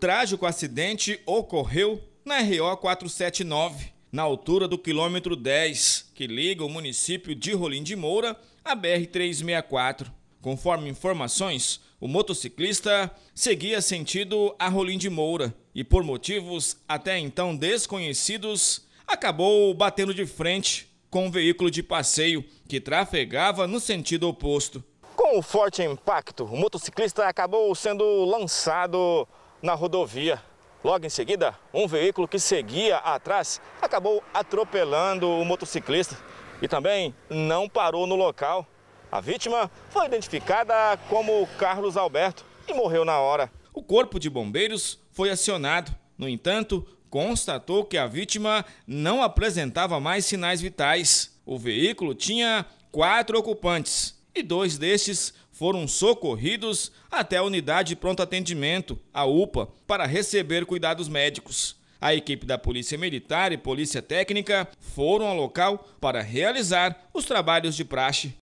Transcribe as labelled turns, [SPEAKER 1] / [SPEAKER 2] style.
[SPEAKER 1] trágico acidente ocorreu na RO 479, na altura do quilômetro 10, que liga o município de Rolim de Moura à BR 364. Conforme informações, o motociclista seguia sentido a Rolim de Moura e, por motivos até então desconhecidos, acabou batendo de frente com um veículo de passeio que trafegava no sentido oposto.
[SPEAKER 2] Com o forte impacto, o motociclista acabou sendo lançado na rodovia. Logo em seguida, um veículo que seguia atrás acabou atropelando o motociclista e também não parou no local. A vítima foi identificada como Carlos Alberto e morreu na hora.
[SPEAKER 1] O corpo de bombeiros foi acionado. No entanto, constatou que a vítima não apresentava mais sinais vitais. O veículo tinha quatro ocupantes e dois destes foram socorridos até a unidade de pronto atendimento, a UPA, para receber cuidados médicos. A equipe da Polícia Militar e Polícia Técnica foram ao local para realizar os trabalhos de praxe.